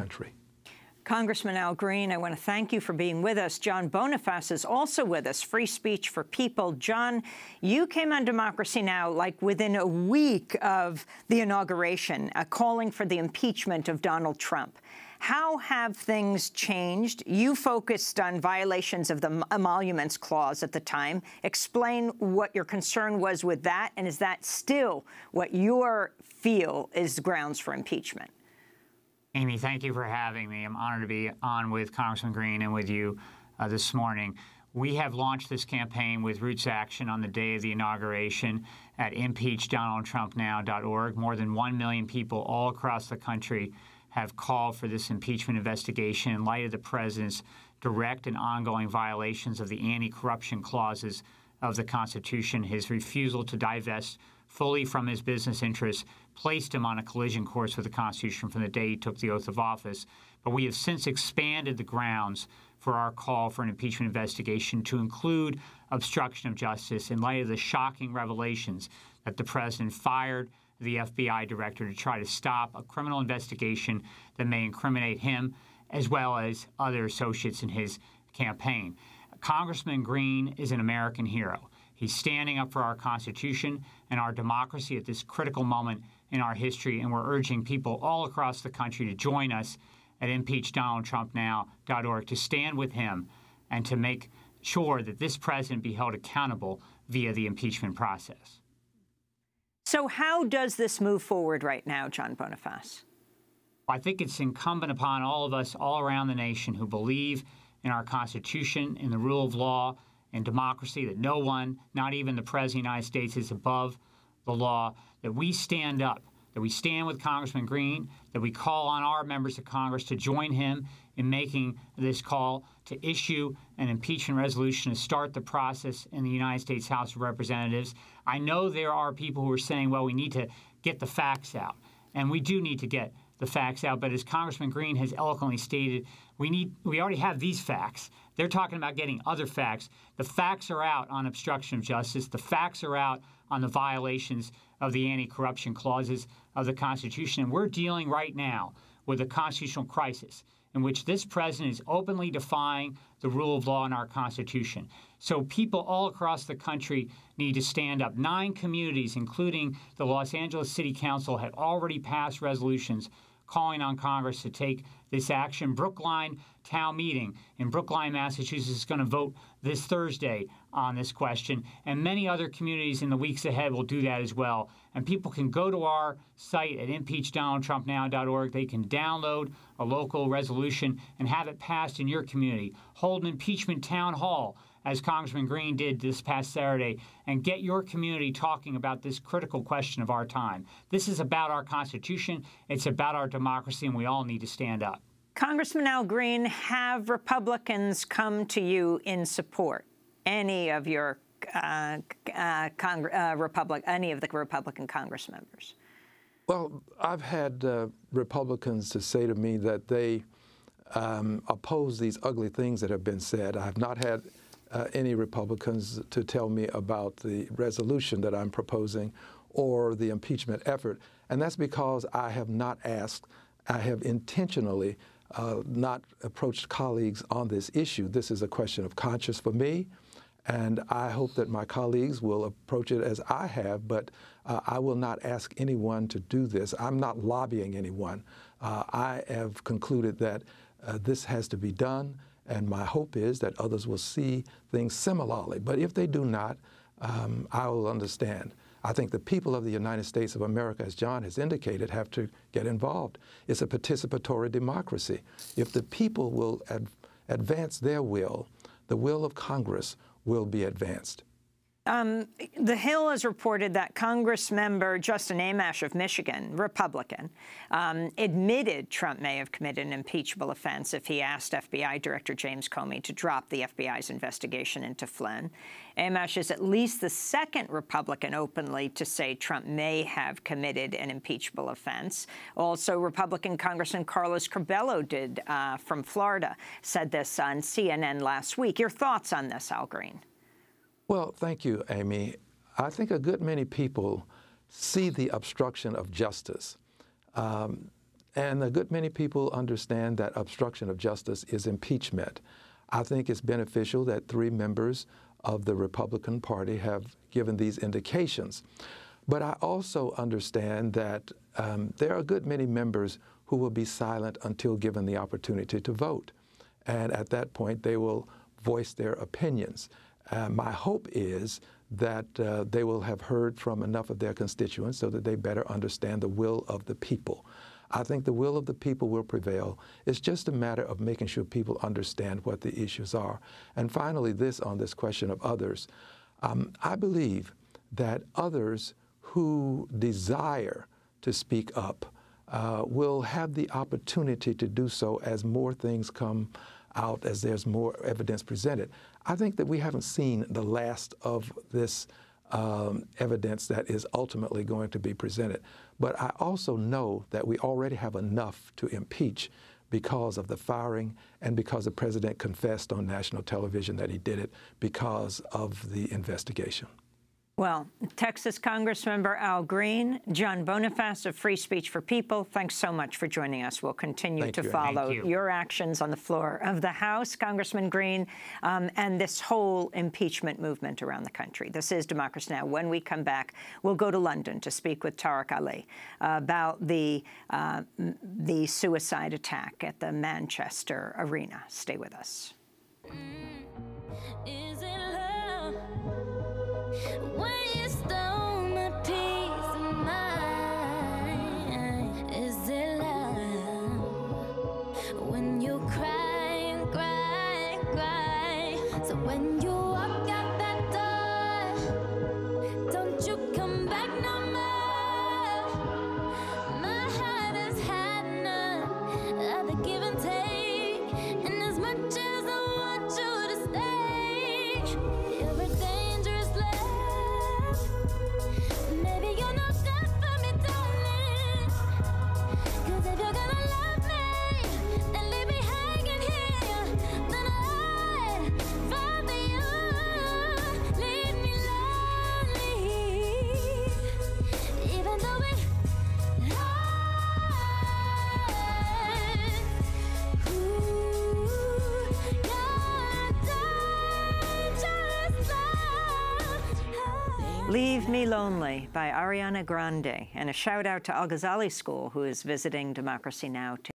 country. Congressman Al Green, I want to thank you for being with us. John Bonifaz is also with us, Free Speech for People. John, you came on Democracy Now! like within a week of the inauguration, uh, calling for the impeachment of Donald Trump. How have things changed? You focused on violations of the emoluments clause at the time. Explain what your concern was with that, and is that still what you feel is grounds for impeachment? Amy, thank you for having me. I'm honored to be on with Congressman Green and with you uh, this morning. We have launched this campaign with Roots Action on the day of the inauguration at impeachdonaldtrumpnow.org. More than 1 million people all across the country have called for this impeachment investigation in light of the president's direct and ongoing violations of the anti-corruption clauses of the Constitution, his refusal to divest fully from his business interests, placed him on a collision course with the Constitution from the day he took the oath of office. But we have since expanded the grounds for our call for an impeachment investigation to include obstruction of justice in light of the shocking revelations that the president fired the FBI director to try to stop a criminal investigation that may incriminate him as well as other associates in his campaign. Congressman Green is an American hero. He's standing up for our Constitution and our democracy at this critical moment in our history, and we're urging people all across the country to join us at impeachdonaldtrumpnow.org to stand with him and to make sure that this president be held accountable via the impeachment process. So how does this move forward right now, John Bonifaz? I think it's incumbent upon all of us all around the nation who believe in our Constitution, in the rule of law, and democracy, that no one, not even the President of the United States, is above the law, that we stand up, that we stand with Congressman Green, that we call on our members of Congress to join him in making this call to issue an impeachment resolution to start the process in the United States House of Representatives. I know there are people who are saying, well, we need to get the facts out. And we do need to get the facts out. But as Congressman Green has eloquently stated, we need we already have these facts. They're talking about getting other facts. The facts are out on obstruction of justice. The facts are out on the violations of the anti-corruption clauses of the Constitution. And we're dealing right now with a constitutional crisis in which this president is openly defying the rule of law in our Constitution. So people all across the country need to stand up. Nine communities, including the Los Angeles City Council, have already passed resolutions calling on Congress to take this action. Brookline Town Meeting in Brookline, Massachusetts is going to vote this Thursday on this question, and many other communities in the weeks ahead will do that as well. And people can go to our site at impeachdonaldtrumpnow.org. They can download a local resolution and have it passed in your community. Hold an impeachment town hall as Congressman Green did this past Saturday, and get your community talking about this critical question of our time. This is about our Constitution, it's about our democracy, and we all need to stand up. Congressman Al Green, have Republicans come to you in support? Any of your uh, uh, uh, Republic, any of the Republican Congress members? Well, I've had uh, Republicans to say to me that they um, oppose these ugly things that have been said. I have not had uh, any Republicans to tell me about the resolution that I'm proposing or the impeachment effort. And that's because I have not asked, I have intentionally uh, not approached colleagues on this issue. This is a question of conscience for me. And I hope that my colleagues will approach it as I have, but uh, I will not ask anyone to do this. I'm not lobbying anyone. Uh, I have concluded that uh, this has to be done. And my hope is that others will see things similarly. But if they do not, um, I will understand. I think the people of the United States of America, as John has indicated, have to get involved. It's a participatory democracy. If the people will ad advance their will, the will of Congress will be advanced. Um, the Hill has reported that Congress member Justin Amash of Michigan, Republican, um, admitted Trump may have committed an impeachable offense if he asked FBI Director James Comey to drop the FBI's investigation into Flynn. Amash is at least the second Republican openly to say Trump may have committed an impeachable offense. Also, Republican Congressman Carlos Curbelo did uh, from Florida said this on CNN last week. Your thoughts on this, Al Green? Well, thank you, Amy. I think a good many people see the obstruction of justice um, and a good many people understand that obstruction of justice is impeachment. I think it's beneficial that three members of the Republican Party have given these indications. But I also understand that um, there are a good many members who will be silent until given the opportunity to vote. And at that point, they will voice their opinions. Uh, my hope is that uh, they will have heard from enough of their constituents so that they better understand the will of the people. I think the will of the people will prevail. It's just a matter of making sure people understand what the issues are. And finally, this on this question of others. Um, I believe that others who desire to speak up uh, will have the opportunity to do so as more things come out, as there's more evidence presented. I think that we haven't seen the last of this um, evidence that is ultimately going to be presented. But I also know that we already have enough to impeach because of the firing and because the president confessed on national television that he did it because of the investigation. Well, Texas Congressmember Al Green, John Bonifaz of Free Speech for People, thanks so much for joining us. We'll continue Thank to you. follow you. your actions on the floor of the House, Congressman Green, um, and this whole impeachment movement around the country. This is Democracy Now! When we come back, we'll go to London to speak with Tariq Ali uh, about the, uh, the suicide attack at the Manchester Arena. Stay with us. Is Leave Me Lonely by Ariana Grande. And a shout out to Al Ghazali School, who is visiting Democracy Now!